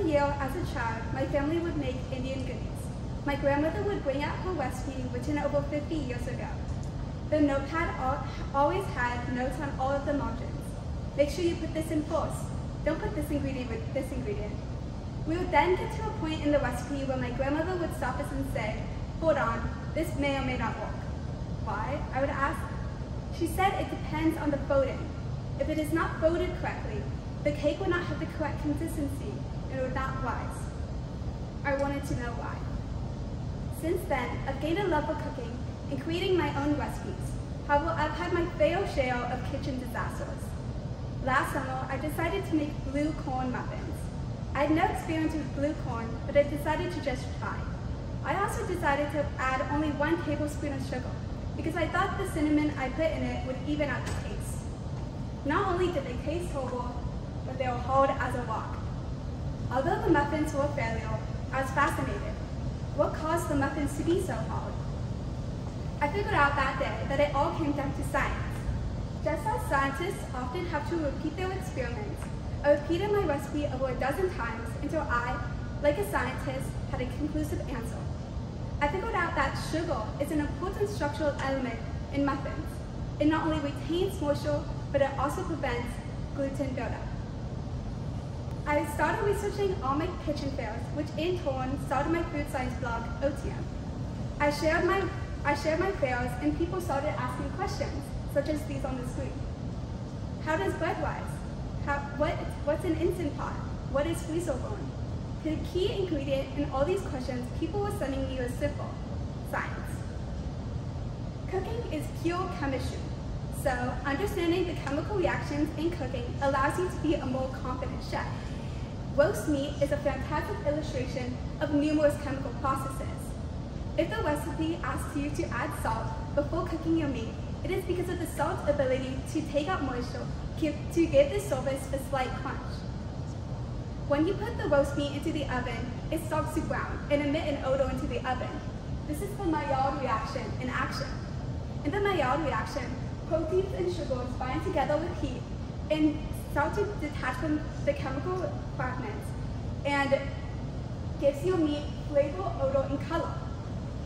Every year as a child, my family would make Indian goodies. My grandmother would bring out her recipe written over 50 years ago. The notepad always had notes on all of the margins. Make sure you put this in first. Don't put this ingredient with this ingredient. We would then get to a point in the recipe where my grandmother would stop us and say, hold on, this may or may not work. Why? I would ask. She said it depends on the folding. If it is not folded correctly, the cake would not have the correct consistency and would not rise. I wanted to know why. Since then, I've gained a love for cooking and creating my own recipes. However, I've had my fair share of kitchen disasters. Last summer, I decided to make blue corn muffins. I had no experience with blue corn, but I decided to just try. I also decided to add only one tablespoon of sugar because I thought the cinnamon I put in it would even out the taste. Not only did they taste horrible, but they were hard as a rock. Although the muffins were a failure, I was fascinated. What caused the muffins to be so hard? I figured out that day that it all came down to science. Just as scientists often have to repeat their experiments, I repeated my recipe over a dozen times until I, like a scientist, had a conclusive answer. I figured out that sugar is an important structural element in muffins. It not only retains moisture, but it also prevents gluten buildup. I started researching all my kitchen fails, which in turn started my food science blog, Otium. I shared my, I shared my fails and people started asking questions, such as these on the screen. How does bread rise? How, what, what's an instant pot? What is fleecelone? The key ingredient in all these questions people were sending me was simple, science. Cooking is pure chemistry. So understanding the chemical reactions in cooking allows you to be a more confident chef. Roast meat is a fantastic illustration of numerous chemical processes. If the recipe asks you to add salt before cooking your meat, it is because of the salt's ability to take out moisture to give the surface a slight crunch. When you put the roast meat into the oven, it starts to brown and emit an odor into the oven. This is the Maillard reaction in action. In the Maillard reaction, proteins and sugars bind together with heat and start to detach from the chemical fragments and gives your meat flavor, odor, and color.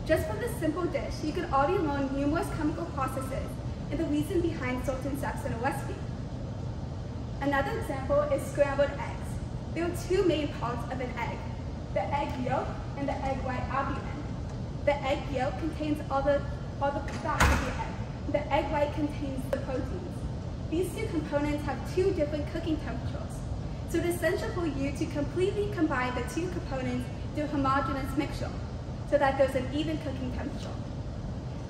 Just from this simple dish, you could already learn numerous chemical processes and the reason behind certain steps in a recipe. Another example is scrambled eggs. There are two main parts of an egg, the egg yolk and the egg white albumin. The egg yolk contains all the, all the fat of the egg. The egg white contains the proteins. These two components have two different cooking temperatures. So it is essential for you to completely combine the two components to a homogeneous mixture so that there's an even cooking temperature.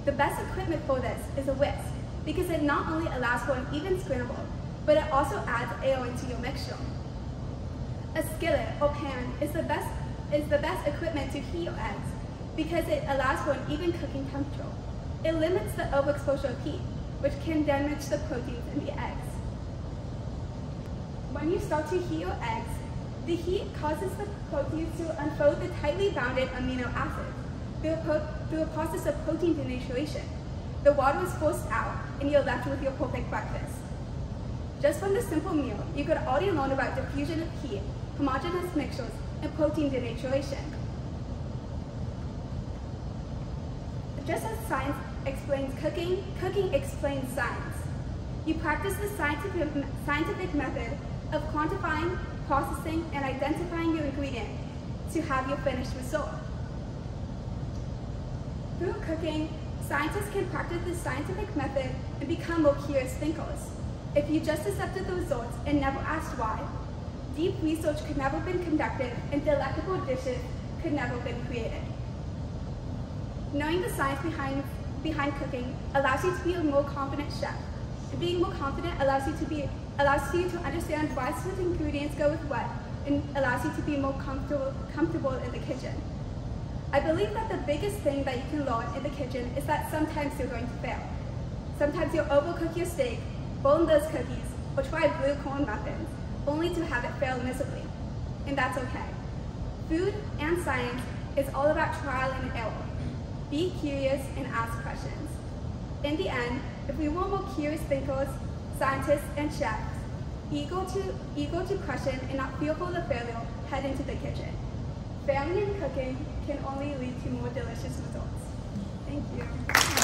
The best equipment for this is a whisk because it not only allows for an even scramble, but it also adds air into your mixture. A skillet or pan is the best is the best equipment to heat your eggs because it allows for an even cooking temperature. It limits the overexposure of heat, which can damage the proteins in the eggs. When you start to heat your eggs, the heat causes the proteins to unfold the tightly bounded amino acids through a, through a process of protein denaturation. The water is forced out, and you're left with your perfect breakfast. Just from this simple meal, you could already learn about diffusion of heat homogeneous mixtures, and protein denaturation. Just as science explains cooking, cooking explains science. You practice the scientific, scientific method of quantifying, processing, and identifying your ingredient to have your finished result. Through cooking, scientists can practice the scientific method and become more curious thinkers. If you just accepted the results and never asked why, deep research could never have been conducted and delectable dishes could never have been created. Knowing the science behind, behind cooking allows you to be a more confident chef. Being more confident allows you to be allows you to understand why certain ingredients go with what and allows you to be more comfortable, comfortable in the kitchen. I believe that the biggest thing that you can learn in the kitchen is that sometimes you're going to fail. Sometimes you'll overcook your steak, burn those cookies, or try blue corn muffins only to have it fail miserably. And that's okay. Food and science is all about trial and error. Be curious and ask questions. In the end, if we want more curious thinkers, scientists, and chefs, eager to, eager to question and not fearful of failure, head into the kitchen. Family and cooking can only lead to more delicious results. Thank you.